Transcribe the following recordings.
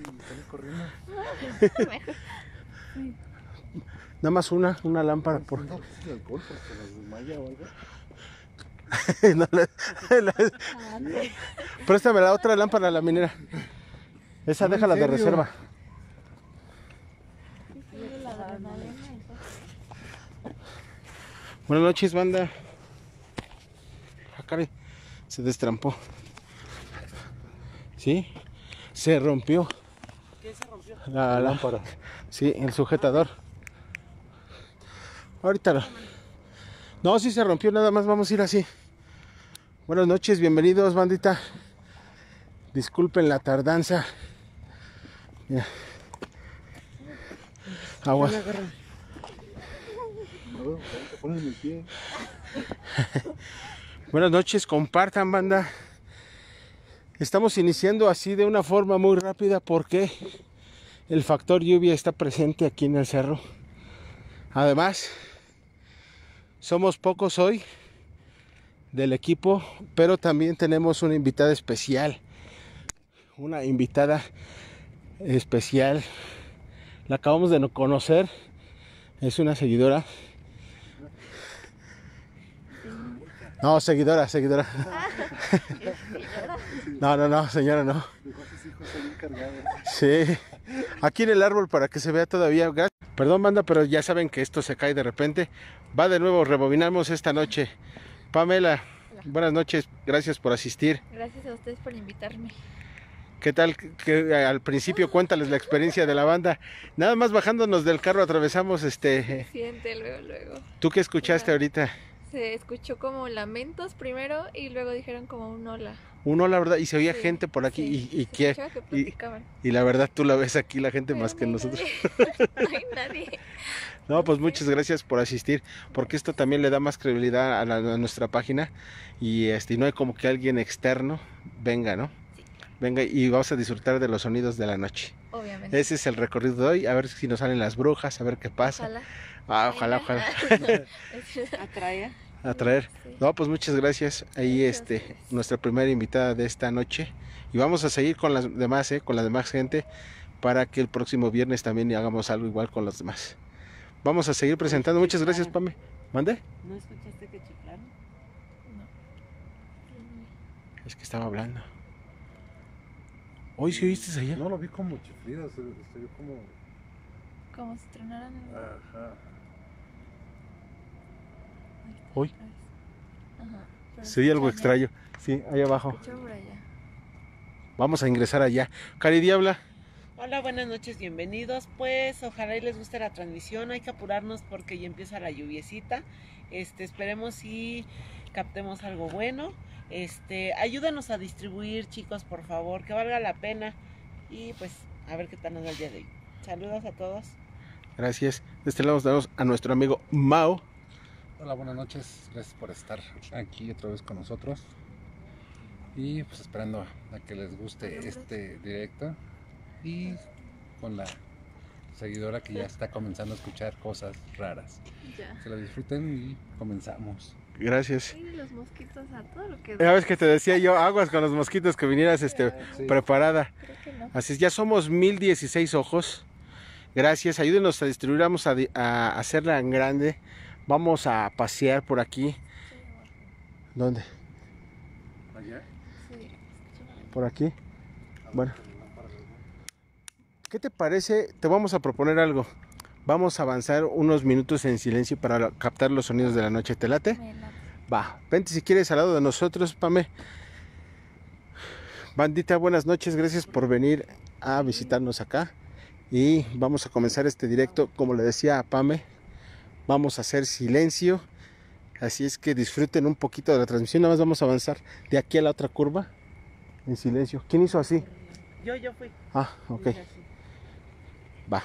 y salir corriendo. Nada más una, una lámpara por. No, el alcohol porque las desmaya o algo. No le- la- Préstame la otra lámpara, la minera. Esa No, ¿en déjala de reserva. La. Buenas noches, banda. Ah, caray, se destrampó. ¿Sí? Se rompió. ¿Qué se rompió? La, la- lámpara. Sí, el sujetador. Ahorita lo- No, sí se rompió, nada más vamos a ir así. Buenas noches, bienvenidos, bandita. Disculpen la tardanza. Mira. Agua. Buenas noches, compartan banda. Estamos iniciando así de una forma muy rápida porque el factor lluvia está presente aquí en el cerro. Además, somos pocos hoy del equipo, pero también tenemos una invitada especial. Una invitada especial. La acabamos de no conocer. Es una seguidora. No, seguidora, seguidora. No, no, no, señora, no. Sí. Aquí en el árbol para que se vea todavía. Perdón, banda, pero ya saben que esto se cae de repente. Va de nuevo, rebobinamos esta noche. Pamela, buenas noches, gracias por asistir. Gracias a ustedes por invitarme. ¿Qué tal? Que al principio cuéntales la experiencia de la banda. Nada más bajándonos del carro atravesamos este. Siente luego, luego. ¿Tú qué escuchaste ahorita? Se escuchó como lamentos primero y luego dijeron como un hola. Uno, la verdad, y se oía Sí, gente por aquí sí, y, y que que y, la verdad tú la ves aquí la gente Pero más que nosotros. nadie. no hay nadie. No, pues muchas gracias por asistir, porque esto también le da más credibilidad a, la- a nuestra página y este no hay como que alguien externo venga, ¿no? Venga y vamos a disfrutar de los sonidos de la noche. Obviamente. Ese es el recorrido de hoy, a ver si nos salen las brujas, a ver qué pasa. Ojalá. Ah, ojalá, ojalá. Atrae. A traer. Sí. No, pues muchas gracias. Ahí este, nuestra primera invitada de esta noche. Y vamos a seguir con las demás, ¿eh? con la demás gente, para que el próximo viernes también hagamos algo igual con los demás. Vamos a seguir presentando. Muchas gracias, Pame. ¿Mande? ¿No escuchaste que chiflaron? Es que estaba hablando. Hoy sí oíste allá. No lo vi como chiflido, se, se vio como. Como si tronaran el... Ajá. Vez. Ajá, oye algo extraño. Sí, ahí abajo. escucha por allá. Vamos a ingresar allá. Cari Diabla. Hola, buenas noches, bienvenidos. Pues ojalá y les guste la transmisión. Hay que apurarnos porque ya empieza la lluviecita. Este, esperemos si captemos algo bueno. Este, ayúdenos a distribuir, chicos, por favor, que valga la pena. Y pues a ver qué tal nos da el día de hoy. Saludos a todos. Gracias. De este lado tenemos a nuestro amigo Mao. Hola, buenas noches. Gracias por estar aquí otra vez con nosotros. Y pues esperando a que les guste este directo. Y con la seguidora que ya está comenzando a escuchar cosas raras. Ya. Que lo disfruten y comenzamos. Gracias. Y los mosquitos a todo lo que Ya ves que te decía yo, aguas con los mosquitos que vinieras este, Sí. preparada. Creo que no. Así es, ya somos 1016 ojos. Gracias, ayúdenos a distribuir, vamos a, a hacerla en grande. Vamos a pasear por aquí. ¿Dónde? ¿Allá? Sí, escucha. Por aquí. Bueno. ¿Qué te parece? Te vamos a proponer algo. Vamos a avanzar unos minutos en silencio para captar los sonidos de la noche. ¿Te late. Va, vente si quieres al lado de nosotros, Pame. Bandita, buenas noches, gracias por venir a visitarnos acá. Y vamos a comenzar este directo, como le decía a Pame, vamos a hacer silencio. Así es que disfruten un poquito de la transmisión. Nada más vamos a avanzar de aquí a la otra curva en silencio. ¿Quién hizo así? Yo, yo fui. Ah, ok, va.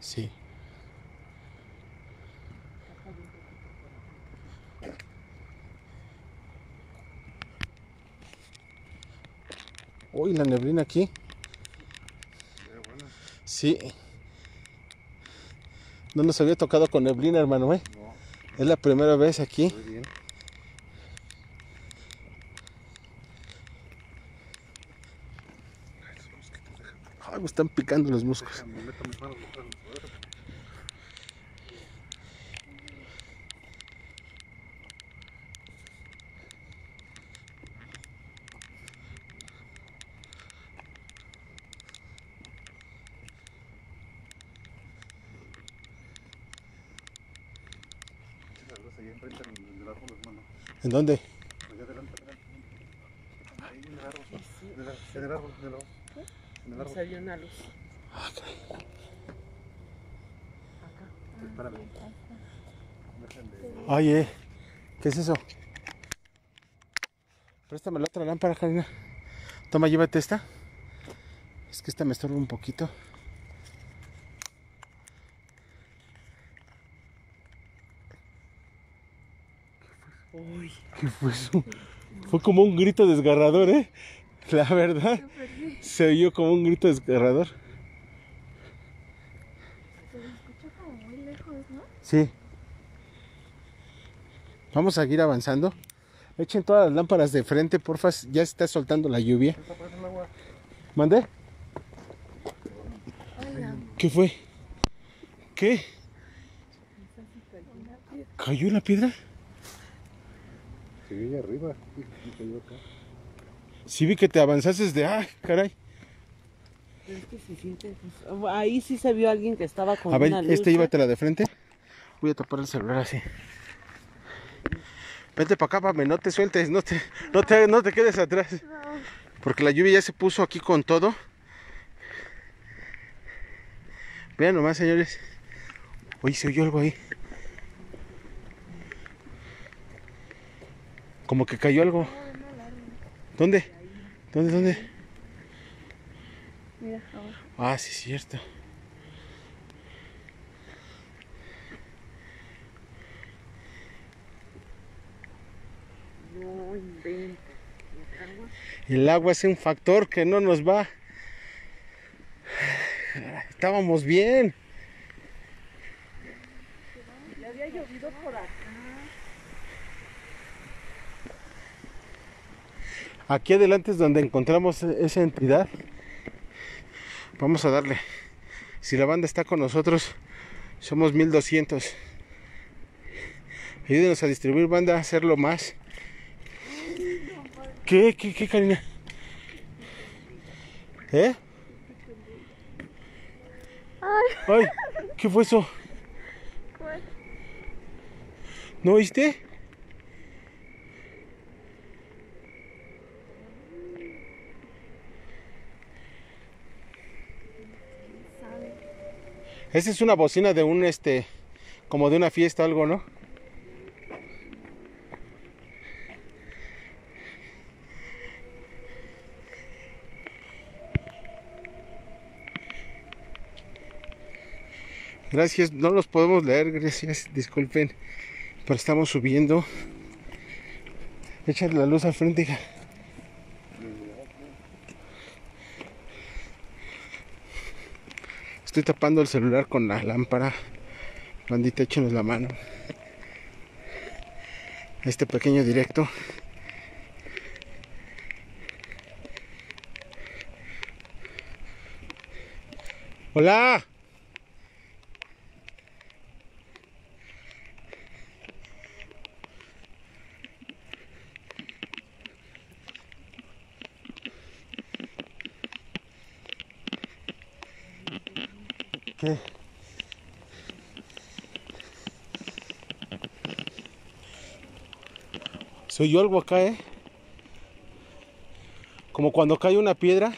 Sí. Uy, la neblina aquí. Sí. No nos había tocado con neblina, hermano, ¿eh? No. Es la primera vez aquí. Muy bien. Ay, me están picando los moscos. ¿En dónde? En el árbol. En el, árbol, en el árbol. Se vio una luz. Espérame. Déjenme. Oye, ¿qué es eso? Préstame la otra lámpara, Karina. Toma, llévate esta. Es que esta me estorba un poquito. ¿Qué fue eso? Fue como un grito desgarrador, ¿eh? La verdad, se oyó como un grito desgarrador. Se escucha como muy lejos, ¿no? Sí. Vamos a seguir avanzando. Echen todas las lámparas de frente, porfa. Ya está soltando la lluvia. ¿Mandé? ¿Qué fue? ¿Qué? ¿Cayó la piedra? Se ve allá arriba. Cayó acá. Sí vi que te avanzaste de... ¡Ah, caray! es que se siente. pues, ahí sí se vio alguien que estaba con A ver, una luz. este llévatela de frente. Voy a tapar el celular así. Vente para acá, pame, no te sueltes, no te, no te, no te quedes atrás. Porque la lluvia ya se puso aquí con todo. Vean nomás, señores. Oye, se oyó algo ahí. Como que cayó algo. ¿Dónde? ¿Dónde, dónde? mira, abajo. Ah, sí, es cierto. No inventes. El agua es un factor que no nos va. Estábamos bien. Ya había llovido por acá. Aquí adelante es donde encontramos esa entidad. Vamos a darle. Si la banda está con nosotros, somos 1200. Ayúdenos a distribuir banda, a hacerlo más. ¿Qué? ¿Qué, qué, Karina? ¿Eh? Ay, ¿qué fue eso? ¿No oíste? Esa es una bocina de un este, como de una fiesta algo, ¿no? Gracias, no los podemos leer, gracias, disculpen, pero estamos subiendo. Échale la luz al frente, hija. Estoy tapando el celular con la lámpara. Bandita, échenos la mano. Este pequeño directo. Hola. Se oyó algo acá, ¿eh? Como cuando cae una piedra.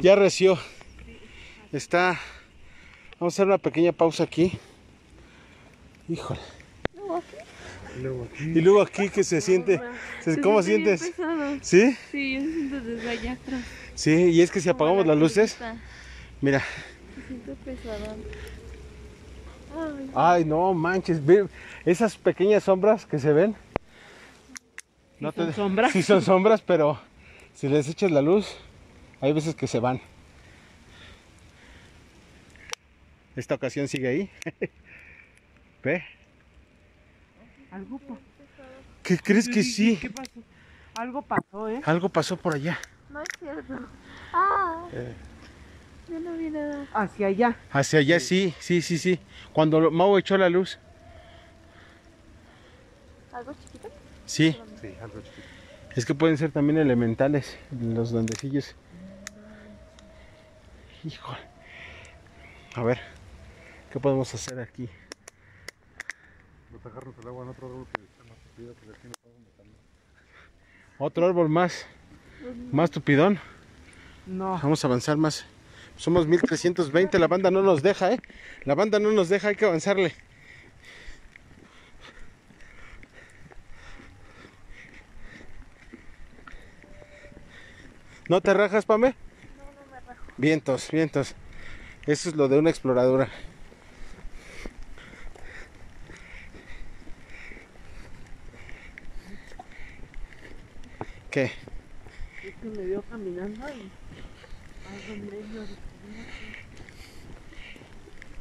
Ya reció. Está. Vamos a hacer una pequeña pausa aquí. Híjole. Y luego aquí que se siente. se- ¿Cómo sientes? ¿Sí? Sí, yo siento desde allá atrás. Sí, y es que si apagamos las luces, mira. Ay, Ay, no manches, ve esas pequeñas sombras que se ven. Sí No son te- sombras. Sí son sombras, pero si les echas la luz, hay veces que se van. Esta ocasión sigue ahí. ¿Ve? Algo pasó. ¿Qué crees que sí? ¿Qué pasó? Algo pasó, ¿eh? Algo pasó por allá. No es cierto. Ah, Eh. yo no vi nada. Hacia allá. Hacia allá sí, sí, sí, sí. Cuando Mau echó la luz. ¿Algo chiquito? Sí, Sí, algo chiquito. es que pueden ser también elementales los duendecillos. Híjole. A ver, ¿qué podemos hacer aquí? Agua en otro árbol que está más tupido que aquí no estamos metiendo. Otro árbol más, más tupidón. No. Vamos a avanzar más. Somos 1320, la banda no nos deja, ¿eh? La banda no nos deja, hay que avanzarle. ¿No te rajas, Pame? No, no me rajo. Vientos, vientos. Eso es lo de una exploradora. ¿Qué? Es que me vio caminando y medio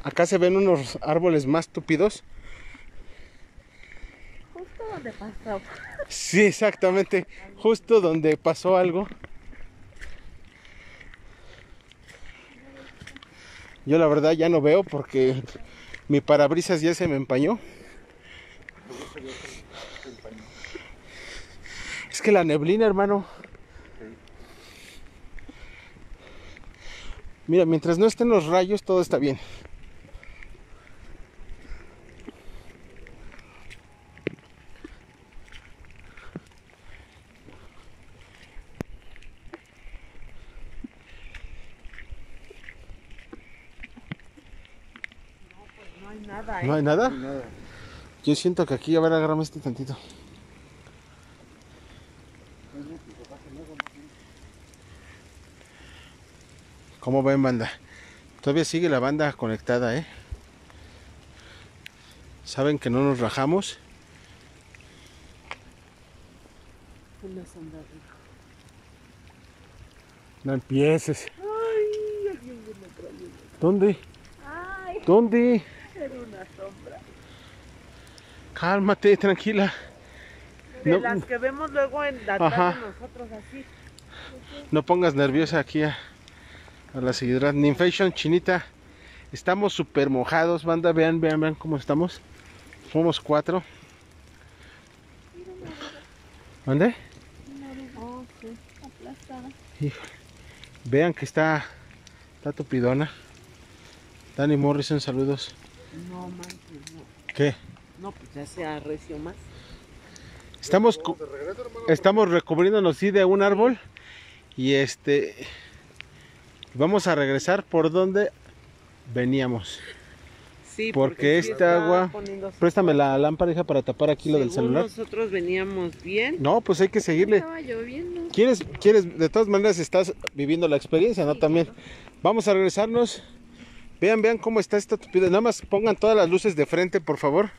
Acá se ven unos árboles más tupidos. Justo donde pasó. Sí, exactamente. Justo donde pasó algo. Yo la verdad ya no veo porque mi parabrisas ya se me empañó. Es que la neblina, hermano. Mira, mientras no estén los rayos, todo está bien. No hay nada, ¿eh? ¿No hay nada? Nada. Yo siento que aquí, a ver, agárrame este tantito. ¿Cómo ven, banda? Todavía sigue la banda conectada, ¿eh? Saben que no nos rajamos. Una sombra rica. No empieces. Ay. ¿Dónde? Ay, ¿Dónde? Era una sombra. Cálmate, tranquila. De No. las que vemos luego en atrás Ajá. de nosotros así. No pongas nerviosa aquí a, a la seguidora. Ninfation, chinita. Estamos súper mojados, banda. Vean, vean, vean cómo estamos. Somos cuatro. ¿Dónde? oh, sí, aplastada. Vean que está, está tupidona. Dani Morrison, saludos. No manches, no. ¿Qué? No, pues ya se arreció más. Estamos, estamos recubriéndonos sí, de un árbol y este vamos a regresar por donde veníamos. Sí, Porque sí esta agua- Préstame la lámpara hija para tapar aquí lo del celular. nosotros veníamos bien. No, pues hay que seguirle. Estaba lloviendo. ¿Quieres, quieres, de todas maneras estás viviendo la experiencia, ¿no? También. Vamos a regresarnos. Vean, vean cómo está esta tupida. Nada más pongan todas las luces de frente, por favor.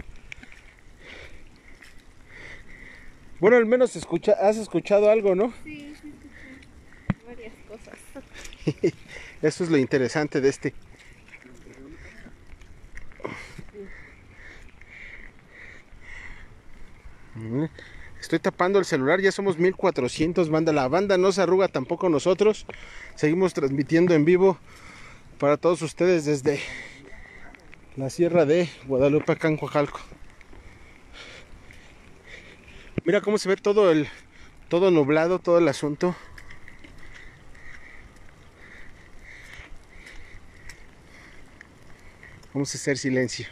Bueno, al menos escucha, has escuchado algo, ¿no? Sí. Eso es lo interesante de este. Mm, Estoy tapando el celular, ya somos 1400 banda. La banda no se arruga tampoco nosotros. Seguimos transmitiendo en vivo para todos ustedes desde la sierra de Guadalupe, acá en Coajalco. Mira cómo se ve todo el todo nublado, todo el asunto. Vamos a hacer silencio.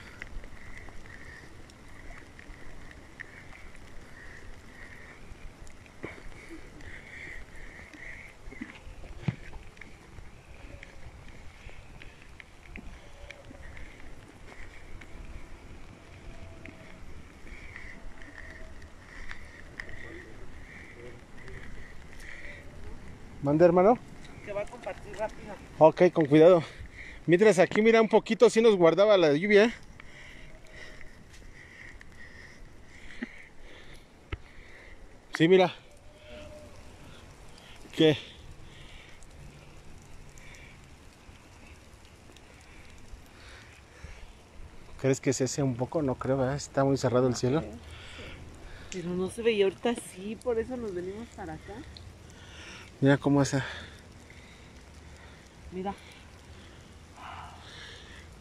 ¿Mande, hermano? Que va a compartir rápido. Ok, con cuidado. Mientras aquí, mira, un poquito así nos guardaba la lluvia. Sí, mira. ¿Qué? ¿Crees que cese un poco? No creo, ¿verdad? Está muy cerrado el cielo. Pero no se veía ahorita sí, por eso nos venimos para acá. Mira cómo esa. Mira.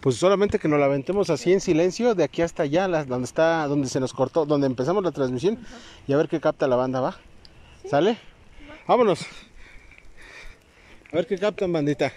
Pues solamente que nos la aventemos así en silencio de aquí hasta allá, donde está, donde se nos cortó, donde empezamos la transmisión y a ver qué capta la banda, ¿va? ¿Sale? Vámonos. A ver qué captan, bandita.